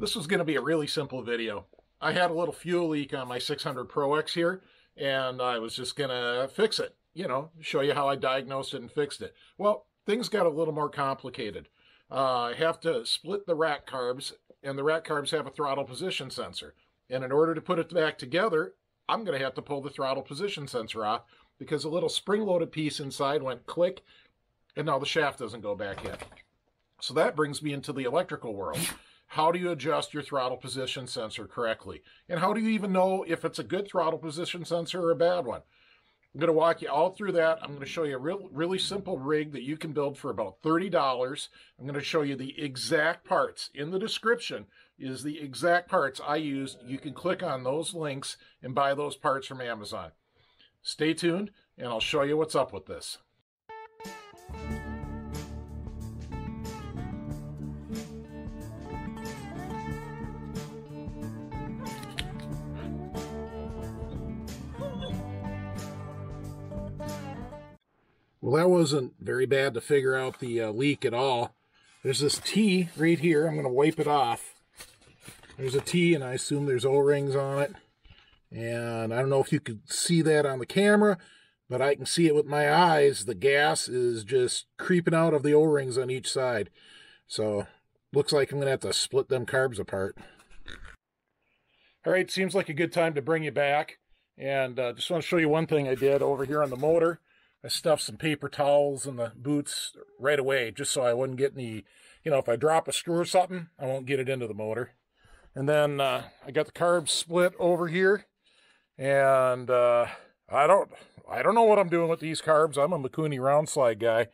This was going to be a really simple video. I had a little fuel leak on my 600 Pro X here, and I was just going to fix it. You know, show you how I diagnosed it and fixed it. Well, things got a little more complicated. Uh, I have to split the rack carbs, and the rack carbs have a throttle position sensor. And in order to put it back together, I'm going to have to pull the throttle position sensor off because a little spring-loaded piece inside went click, and now the shaft doesn't go back in. So that brings me into the electrical world. How do you adjust your throttle position sensor correctly? And how do you even know if it's a good throttle position sensor or a bad one? I'm going to walk you all through that. I'm going to show you a real, really simple rig that you can build for about $30. I'm going to show you the exact parts. In the description is the exact parts I used. You can click on those links and buy those parts from Amazon. Stay tuned, and I'll show you what's up with this. Well, that wasn't very bad to figure out the uh, leak at all. There's this T right here. I'm going to wipe it off. There's a T, and I assume there's O-rings on it. And I don't know if you could see that on the camera, but I can see it with my eyes. The gas is just creeping out of the O-rings on each side. So looks like I'm going to have to split them carbs apart. All right, seems like a good time to bring you back. And uh, just want to show you one thing I did over here on the motor. I stuffed some paper towels in the boots right away just so I wouldn't get any, you know, if I drop a screw or something, I won't get it into the motor. And then uh, I got the carbs split over here. And uh, I don't I don't know what I'm doing with these carbs. I'm a Mikuni round slide guy,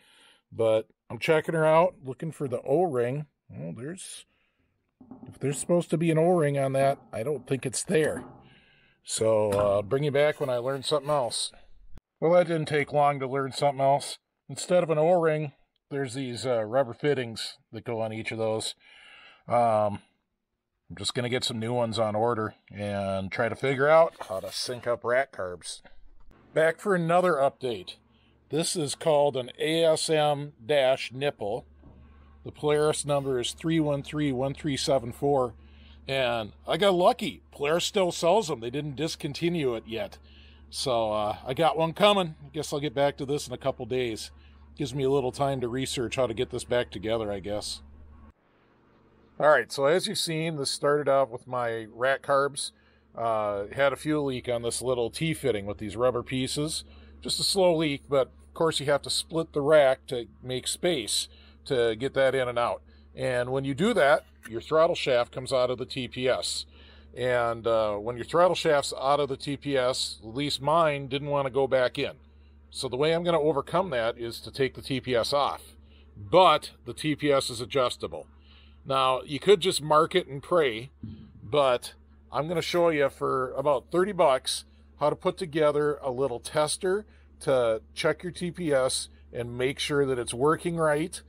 but I'm checking her out, looking for the O-ring. Well, there's if there's supposed to be an O-ring on that, I don't think it's there. So uh, bring you back when I learn something else. Well, that didn't take long to learn something else. Instead of an O-ring, there's these uh, rubber fittings that go on each of those. Um, I'm just going to get some new ones on order and try to figure out how to sync up rack carbs. Back for another update. This is called an ASM dash nipple. The Polaris number is 3131374. And I got lucky. Polaris still sells them. They didn't discontinue it yet. So uh, I got one coming. I guess I'll get back to this in a couple days. Gives me a little time to research how to get this back together, I guess. All right, so as you've seen, this started out with my rack carbs. Uh, had a fuel leak on this little T-fitting with these rubber pieces. Just a slow leak, but of course you have to split the rack to make space to get that in and out. And when you do that, your throttle shaft comes out of the TPS. And uh, when your throttle shaft's out of the TPS, at least mine didn't want to go back in. So the way I'm going to overcome that is to take the TPS off. But the TPS is adjustable. Now, you could just mark it and pray, but I'm going to show you for about 30 bucks how to put together a little tester to check your TPS and make sure that it's working right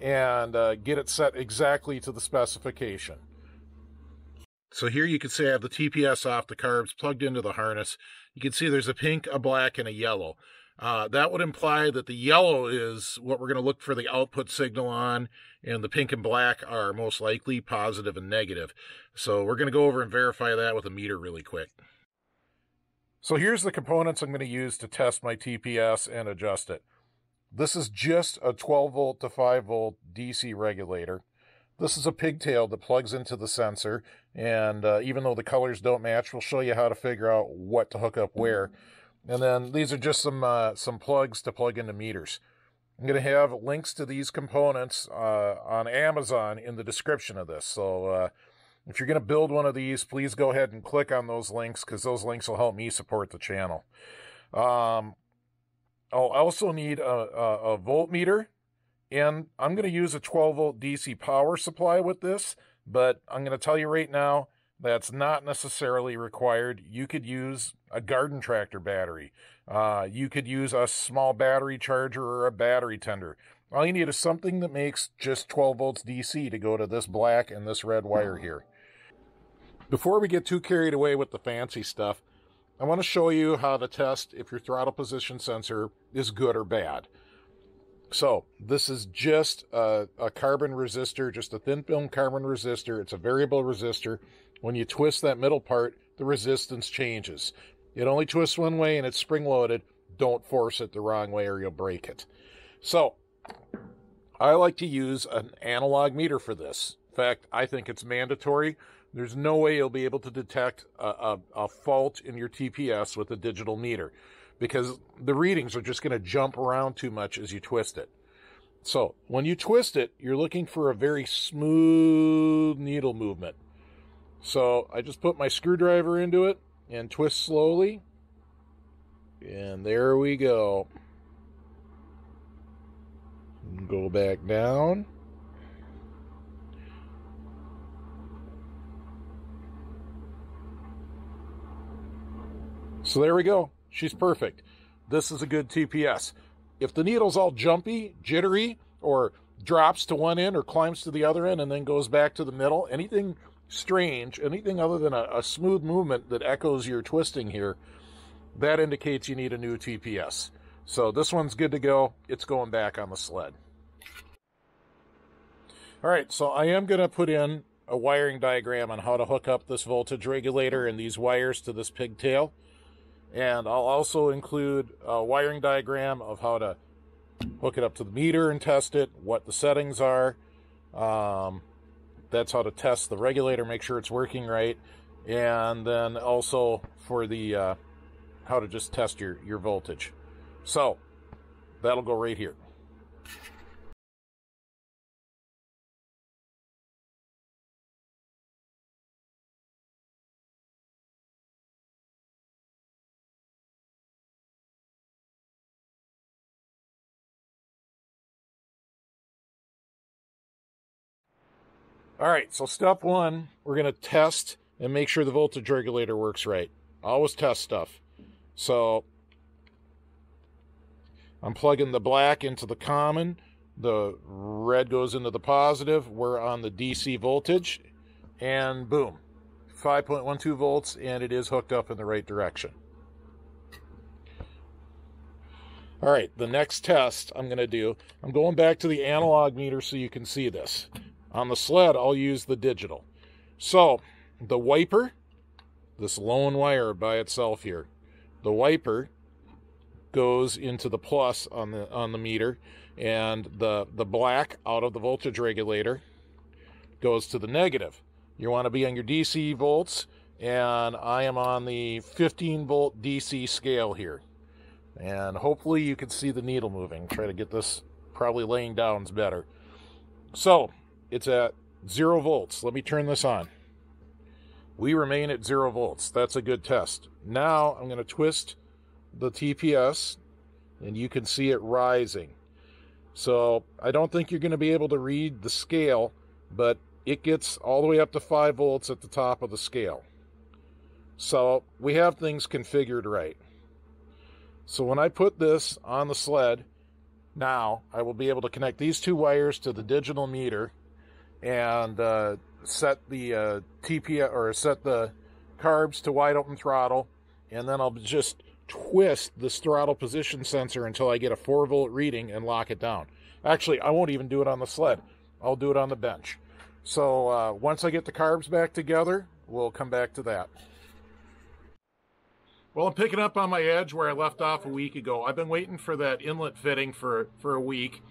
and uh, get it set exactly to the specification. So here you can see I have the TPS off the carbs plugged into the harness. You can see there's a pink, a black, and a yellow. Uh, that would imply that the yellow is what we're going to look for the output signal on, and the pink and black are most likely positive and negative. So we're going to go over and verify that with a meter really quick. So here's the components I'm going to use to test my TPS and adjust it. This is just a 12 volt to 5 volt DC regulator. This is a pigtail that plugs into the sensor, and uh, even though the colors don't match, we'll show you how to figure out what to hook up where. And then these are just some uh, some plugs to plug into meters. I'm going to have links to these components uh, on Amazon in the description of this. So uh, if you're going to build one of these, please go ahead and click on those links because those links will help me support the channel. Um, I'll also need a, a, a voltmeter and I'm going to use a 12 volt DC power supply with this, but I'm going to tell you right now, that's not necessarily required. You could use a garden tractor battery. Uh, you could use a small battery charger or a battery tender. All you need is something that makes just 12 volts DC to go to this black and this red wire here. Before we get too carried away with the fancy stuff, I want to show you how to test if your throttle position sensor is good or bad. So this is just a, a, carbon resistor, just a thin film carbon resistor. It's a variable resistor. When you twist that middle part, the resistance changes. It only twists one way and it's spring loaded. Don't force it the wrong way or you'll break it. So I like to use an analog meter for this. In fact, I think it's mandatory. There's no way you'll be able to detect a, a, a fault in your TPS with a digital meter because the readings are just going to jump around too much as you twist it. So when you twist it, you're looking for a very smooth needle movement. So I just put my screwdriver into it and twist slowly. And there we go. Go back down. So there we go. She's perfect. This is a good TPS. If the needle's all jumpy, jittery, or drops to one end or climbs to the other end and then goes back to the middle, anything strange, anything other than a, a smooth movement that echoes your twisting here, that indicates you need a new TPS. So this one's good to go. It's going back on the sled. All right, so I am going to put in a wiring diagram on how to hook up this voltage regulator and these wires to this pigtail. And I'll also include a wiring diagram of how to hook it up to the meter and test it, what the settings are. Um, that's how to test the regulator, make sure it's working right. And then also for the uh, how to just test your, your voltage. So that'll go right here. All right, so step one, we're going to test and make sure the voltage regulator works right. Always test stuff. So I'm plugging the black into the common. The red goes into the positive. We're on the DC voltage. And boom, 5.12 volts, and it is hooked up in the right direction. All right, the next test I'm going to do, I'm going back to the analog meter so you can see this. On the sled, I'll use the digital. So, the wiper, this lone wire by itself here, the wiper goes into the plus on the on the meter, and the the black out of the voltage regulator goes to the negative. You want to be on your DC volts, and I am on the 15 volt DC scale here. And hopefully you can see the needle moving. Try to get this probably laying down is better. So it's at zero volts. Let me turn this on. We remain at zero volts. That's a good test. Now I'm going to twist the TPS and you can see it rising. So I don't think you're going to be able to read the scale, but it gets all the way up to 5 volts at the top of the scale. So we have things configured right. So when I put this on the sled, now I will be able to connect these two wires to the digital meter and uh, set the uh, TP or set the carbs to wide open throttle, and then I'll just twist this throttle position sensor until I get a 4 volt reading and lock it down. Actually, I won't even do it on the sled. I'll do it on the bench. So uh, once I get the carbs back together, we'll come back to that. Well, I'm picking up on my edge where I left off a week ago. I've been waiting for that inlet fitting for, for a week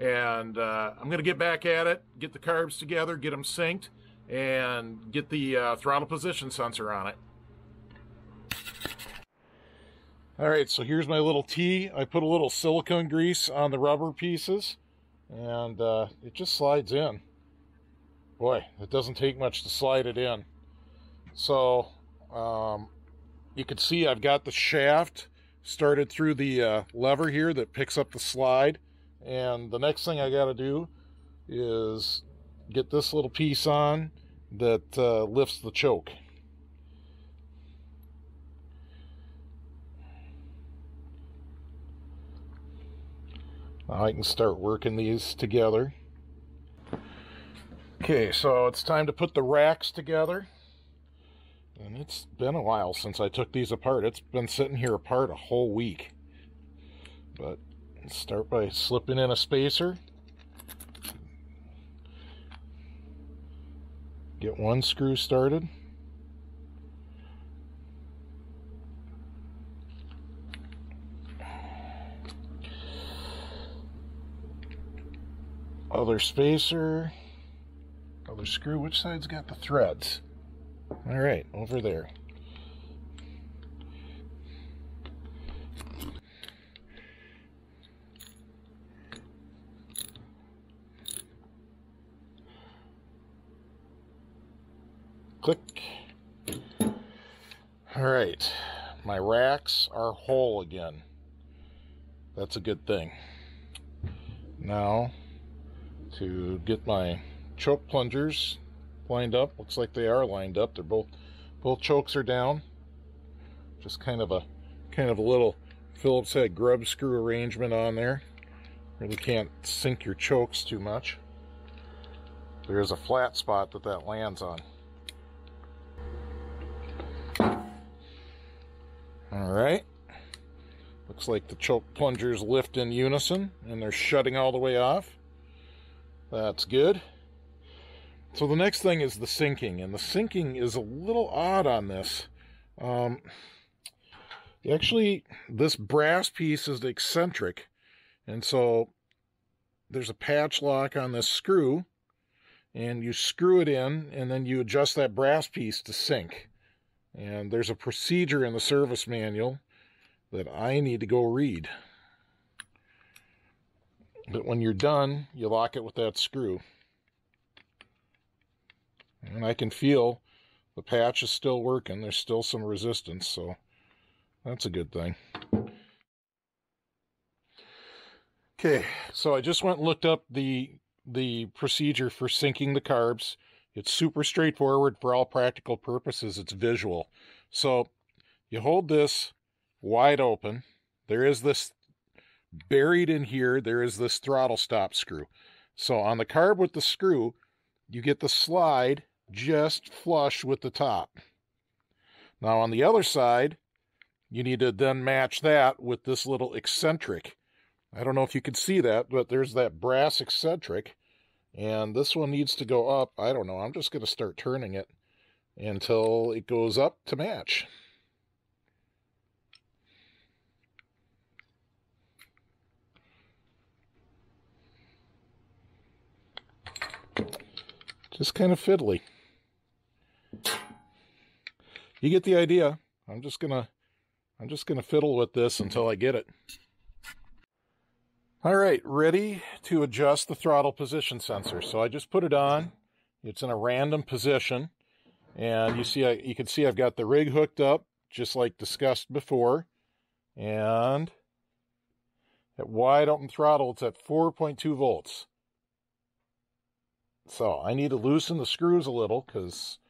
and uh, I'm going to get back at it, get the carbs together, get them synced, and get the uh, throttle position sensor on it. All right, so here's my little T. I put a little silicone grease on the rubber pieces, and uh, it just slides in. Boy, it doesn't take much to slide it in. So um, you can see I've got the shaft started through the uh, lever here that picks up the slide and the next thing I got to do is get this little piece on that uh, lifts the choke. Now I can start working these together. Okay, so it's time to put the racks together. And it's been a while since I took these apart. It's been sitting here apart a whole week. But Start by slipping in a spacer. Get one screw started. Other spacer. Other screw. Which side's got the threads? All right, over there. Click. All right, my racks are whole again. That's a good thing. Now, to get my choke plungers lined up, looks like they are lined up. They're both both chokes are down. Just kind of a kind of a little Phillips head grub screw arrangement on there. Really can't sync your chokes too much. There is a flat spot that that lands on. All right. Looks like the choke plungers lift in unison and they're shutting all the way off. That's good. So the next thing is the syncing, and the syncing is a little odd on this. Um, actually, this brass piece is the eccentric, and so there's a patch lock on this screw, and you screw it in, and then you adjust that brass piece to sync. And there's a procedure in the service manual that I need to go read. But when you're done, you lock it with that screw. And I can feel the patch is still working. There's still some resistance, so that's a good thing. Okay, so I just went and looked up the the procedure for syncing the carbs. It's super straightforward for all practical purposes. It's visual. So you hold this wide open. There is this buried in here. There is this throttle stop screw. So on the carb with the screw, you get the slide just flush with the top. Now on the other side, you need to then match that with this little eccentric. I don't know if you can see that, but there's that brass eccentric. And this one needs to go up. I don't know. I'm just going to start turning it until it goes up to match. Just kind of fiddly. You get the idea. I'm just going to I'm just going to fiddle with this until I get it. All right, ready to adjust the throttle position sensor. So I just put it on. It's in a random position. And you see, I, you can see I've got the rig hooked up, just like discussed before. And at wide open throttle, it's at 4.2 volts. So I need to loosen the screws a little because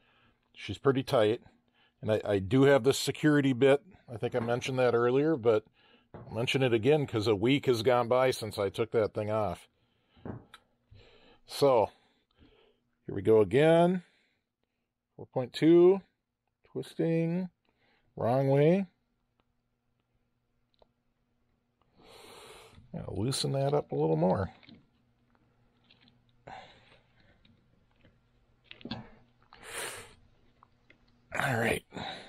she's pretty tight. And I, I do have this security bit. I think I mentioned that earlier, but I'll mention it again because a week has gone by since I took that thing off. So, here we go again. 4.2, twisting, wrong way. I'll loosen that up a little more. All right,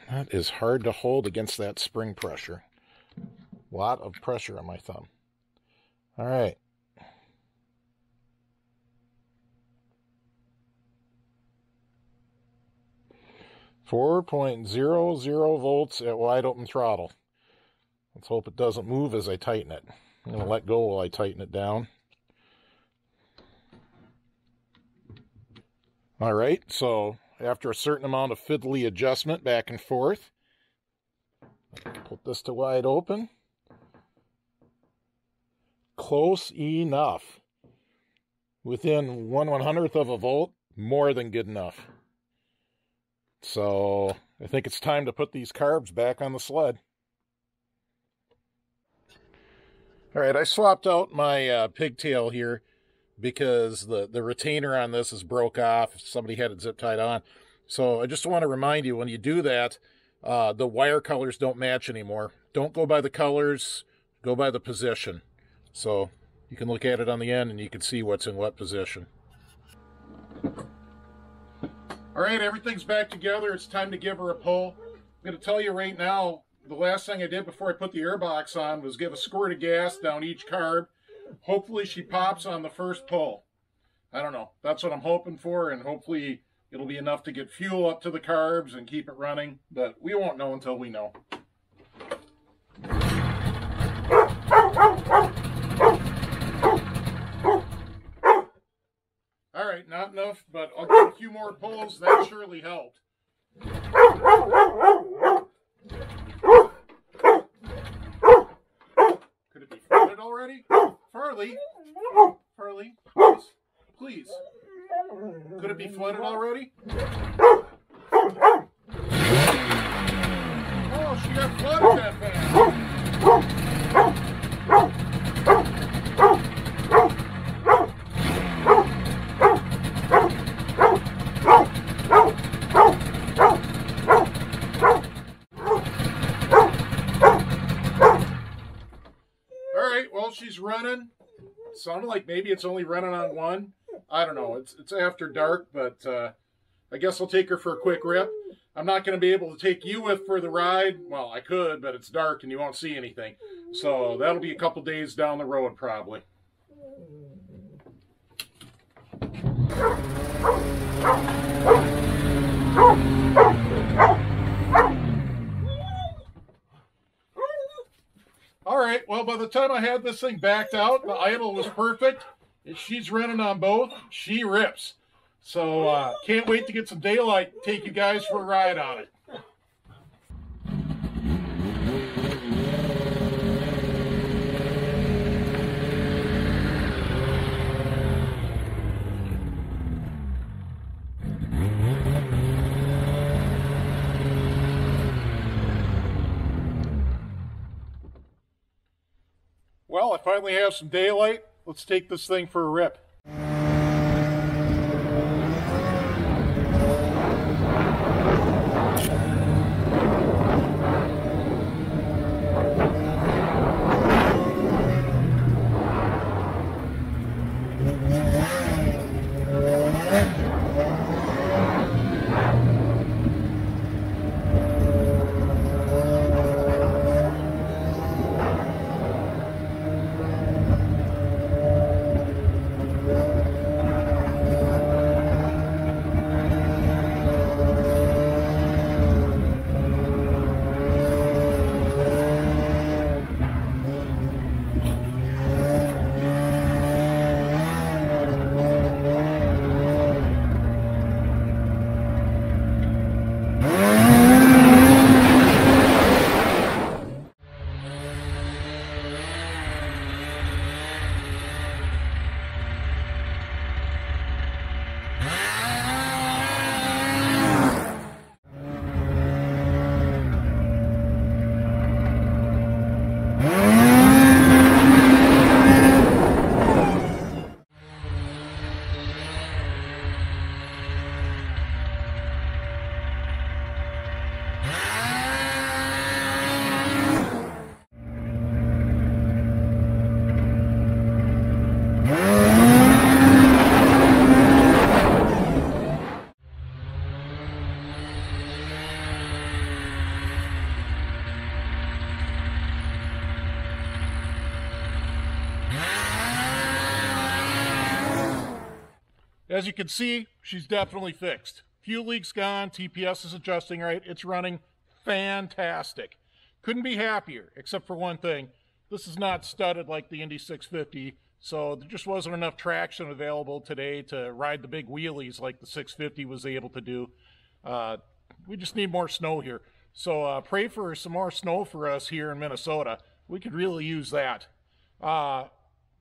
that is hard to hold against that spring pressure. Lot of pressure on my thumb. All right. Four point zero zero volts at wide open throttle. Let's hope it doesn't move as I tighten it. I'm to let go while I tighten it down. All right, so after a certain amount of fiddly adjustment back and forth. Put this to wide open. Close enough. Within one one hundredth of a volt, more than good enough. So I think it's time to put these carbs back on the sled. All right, I swapped out my uh, pigtail here because the, the retainer on this is broke off. Somebody had it zip tied on. So I just want to remind you when you do that, uh, the wire colors don't match anymore. Don't go by the colors, go by the position. So you can look at it on the end and you can see what's in what position. All right, everything's back together. It's time to give her a pull. I'm going to tell you right now, the last thing I did before I put the airbox on was give a squirt of gas down each carb. Hopefully she pops on the first pull. I don't know. That's what I'm hoping for, and hopefully it'll be enough to get fuel up to the carbs and keep it running, but we won't know until we know. Right, not enough, but I'll get a few more pulls. That surely helped. Could it be flooded already? Farley? Farley, please. Please. Could it be flooded already? Oh, she got flooded that fast. All right, well, she's running. Sounded like maybe it's only running on one. I don't know. It's it's after dark, but uh, I guess I'll take her for a quick rip. I'm not going to be able to take you with for the ride. Well, I could, but it's dark and you won't see anything. So that'll be a couple days down the road, probably. All right, by the time I had this thing backed out, the idle was perfect. She's running on both. She rips. So uh, can't wait to get some daylight. Take you guys for a ride on it. Well, I finally have some daylight. Let's take this thing for a rip. As you can see, she's definitely fixed. Fuel leak's gone, TPS is adjusting right, it's running fantastic. Couldn't be happier, except for one thing. This is not studded like the Indy 650, so there just wasn't enough traction available today to ride the big wheelies like the 650 was able to do. Uh, we just need more snow here. So uh, pray for some more snow for us here in Minnesota. We could really use that. Uh,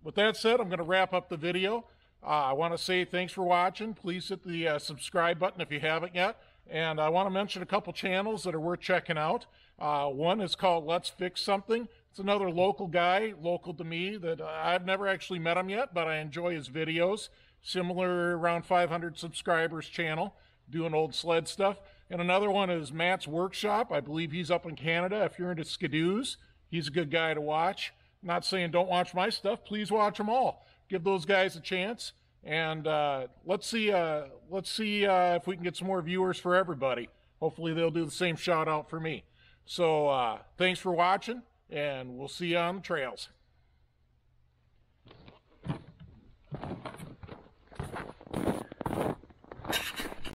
with that said, I'm going to wrap up the video. Uh, I want to say thanks for watching. Please hit the uh, subscribe button if you haven't yet. And I want to mention a couple channels that are worth checking out. Uh, one is called Let's Fix Something. It's another local guy, local to me, that I've never actually met him yet, but I enjoy his videos. Similar, around 500 subscribers channel, doing old sled stuff. And another one is Matt's Workshop. I believe he's up in Canada. If you're into skidoos, he's a good guy to watch. not saying don't watch my stuff. Please watch them all. Give those guys a chance, and uh, let's see. Uh, let's see uh, if we can get some more viewers for everybody. Hopefully, they'll do the same shout out for me. So, uh, thanks for watching, and we'll see you on the trails.